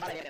Vale,